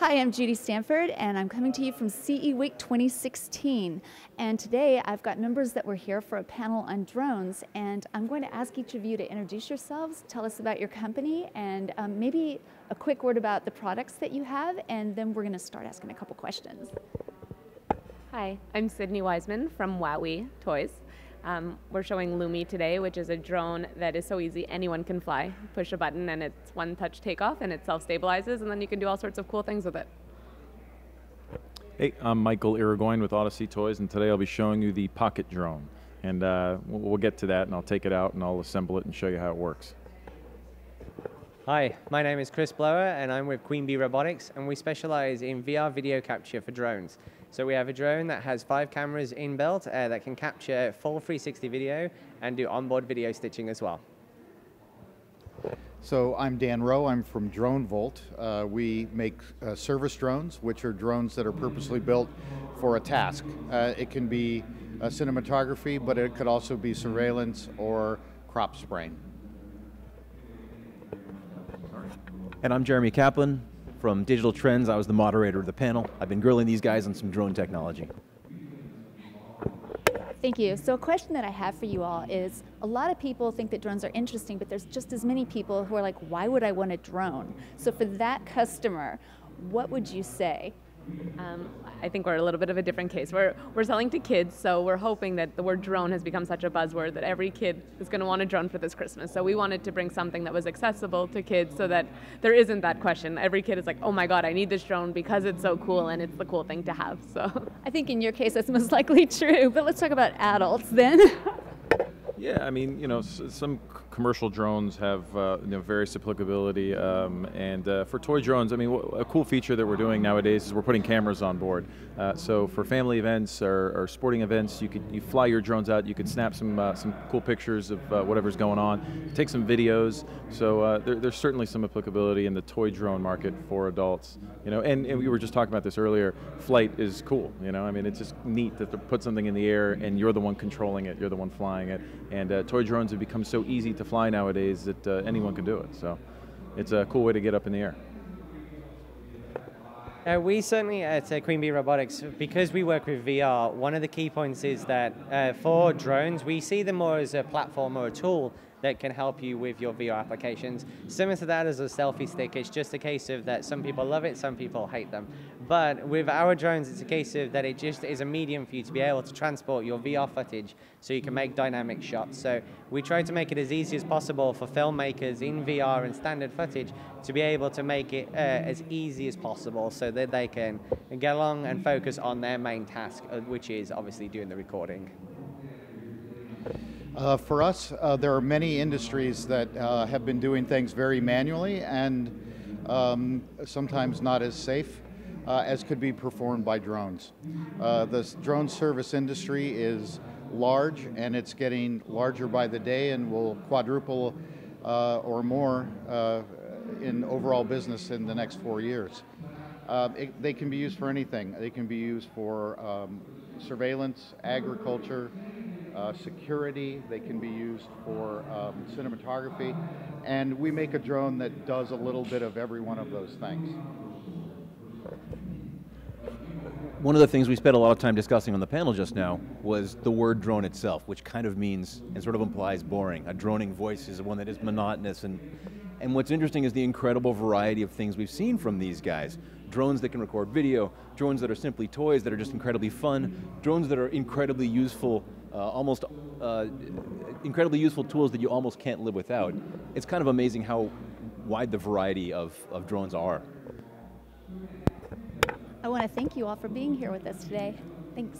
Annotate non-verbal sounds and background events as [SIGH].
Hi, I'm Judy Stanford, and I'm coming to you from CE Week 2016. And today I've got members that were here for a panel on drones, and I'm going to ask each of you to introduce yourselves, tell us about your company, and um, maybe a quick word about the products that you have, and then we're going to start asking a couple questions. Hi, I'm Sydney Wiseman from WowWee Toys. Um, we're showing Lumi today, which is a drone that is so easy anyone can fly. Push a button and it's one touch takeoff and it self stabilizes, and then you can do all sorts of cool things with it. Hey, I'm Michael Irigoyen with Odyssey Toys, and today I'll be showing you the Pocket Drone. And uh, we'll get to that, and I'll take it out and I'll assemble it and show you how it works. Hi, my name is Chris Blower, and I'm with Queen B Robotics, and we specialize in VR video capture for drones. So we have a drone that has five cameras inbuilt uh, that can capture full 360 video and do onboard video stitching as well. So I'm Dan Rowe. I'm from Drone Volt. Uh, we make uh, service drones, which are drones that are purposely built for a task. Uh, it can be cinematography, but it could also be surveillance or crop spraying. And I'm Jeremy Kaplan from Digital Trends. I was the moderator of the panel. I've been grilling these guys on some drone technology. Thank you. So a question that I have for you all is, a lot of people think that drones are interesting, but there's just as many people who are like, why would I want a drone? So for that customer, what would you say? Um, I think we're a little bit of a different case. We're, we're selling to kids, so we're hoping that the word drone has become such a buzzword that every kid is going to want a drone for this Christmas. So we wanted to bring something that was accessible to kids so that there isn't that question. Every kid is like, oh my God, I need this drone because it's so cool and it's the cool thing to have. So [LAUGHS] I think in your case that's most likely true, but let's talk about adults then. [LAUGHS] Yeah, I mean, you know, some commercial drones have uh, you know, various applicability, um, and uh, for toy drones, I mean, a cool feature that we're doing nowadays is we're putting cameras on board. Uh, so for family events or, or, sporting events, you could you fly your drones out, you could snap some uh, some cool pictures of uh, whatever's going on, take some videos. So uh, there, there's certainly some applicability in the toy drone market for adults. You know, and, and we were just talking about this earlier. Flight is cool. You know, I mean, it's just neat that they put something in the air and you're the one controlling it, you're the one flying it, and toy drones have become so easy to fly nowadays that anyone can do it. So it's a cool way to get up in the air. Uh, we certainly at uh, Queen B Robotics, because we work with VR, one of the key points is that uh, for drones, we see them more as a platform or a tool that can help you with your VR applications. Similar to that as a selfie stick, it's just a case of that some people love it, some people hate them. But with our drones, it's a case of that it just is a medium for you to be able to transport your VR footage so you can make dynamic shots. So we try to make it as easy as possible for filmmakers in VR and standard footage to be able to make it uh, as easy as possible so that they can get along and focus on their main task, uh, which is obviously doing the recording. Uh, for us, uh, there are many industries that uh, have been doing things very manually and um, sometimes not as safe uh, as could be performed by drones. Uh, the drone service industry is large and it's getting larger by the day and will quadruple uh, or more in overall business in the next four years. It, they can be used for anything. They can be used for um, surveillance, agriculture, uh, security. They can be used for um, cinematography. And we make a drone that does a little bit of every one of those things. One of the things we spent a lot of time discussing on the panel just now was the word drone itself, which kind of means and sort of implies boring. A droning voice is one that is monotonous and and what's interesting is the incredible variety of things we've seen from these guys. Drones that can record video, drones that are simply toys that are just incredibly fun, drones that are incredibly useful uh, almost uh, incredibly useful tools that you almost can't live without. It's kind of amazing how wide the variety of, of drones are. I want to thank you all for being here with us today. Thanks.